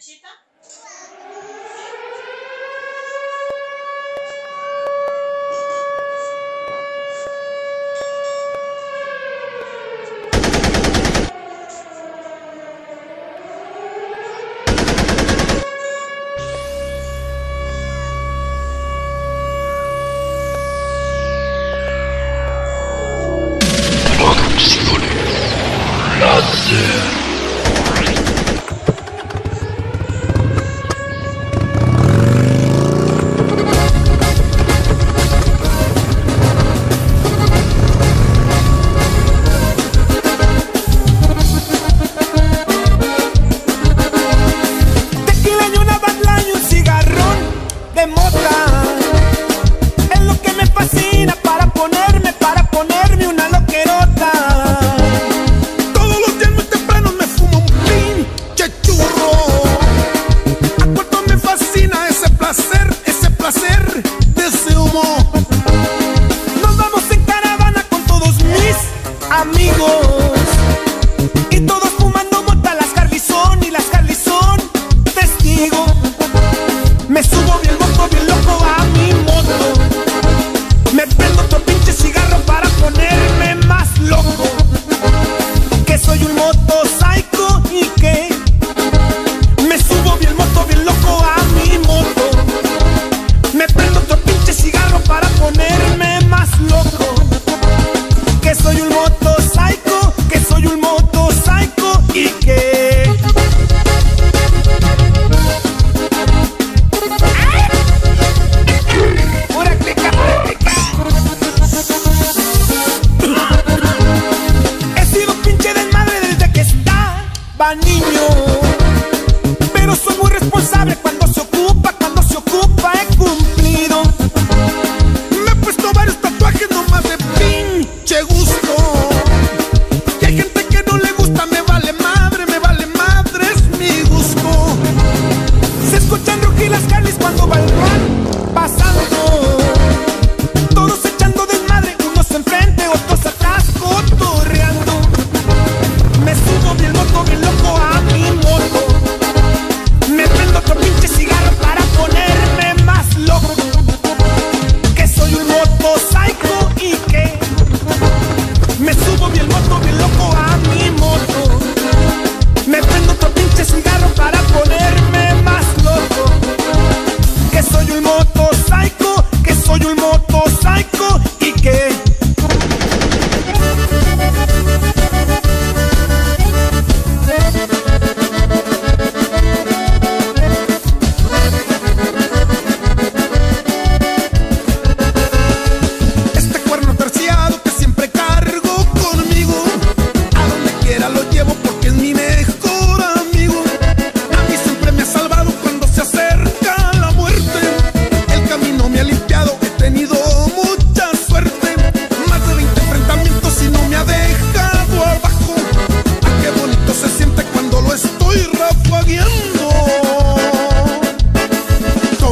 chita? Welcome to Symphony. Y todos fumando mota las carlizón y las carlizón testigo. Me subo bien loco, bien loco a mi moto. Me prendo otro pinche cigarro para ponerme más loco. Que soy un motocycle y que Me subo bien moto, bien loco a mi moto. Me prendo otro pinche cigarro para ponerme más loco. Que soy un moto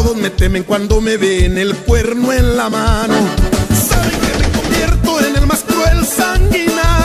todos me temen cuando me ven el cuerno en la mano. Saben que me convierto en el más cruel sanguinario